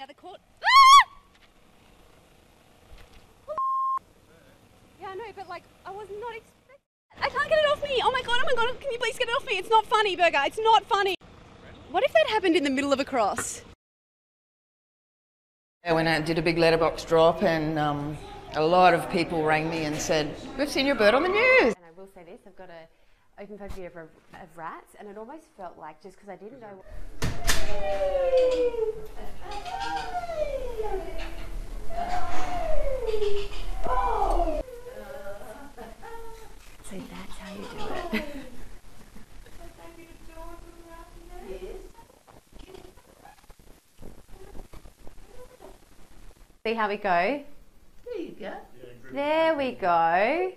Now the court. Ah! Yeah, I know, but like, I was not expecting. I can't get it off me. Oh my god, oh my god, can you please get it off me? It's not funny, Burger. It's not funny. What if that happened in the middle of a cross? When I did a big letterbox drop, and um, a lot of people rang me and said, We've seen your bird on the news. And I will say this I've got a open photo of, of rats, and it almost felt like just because I didn't know. So that's how you do it. See how we go? There you go. There we go.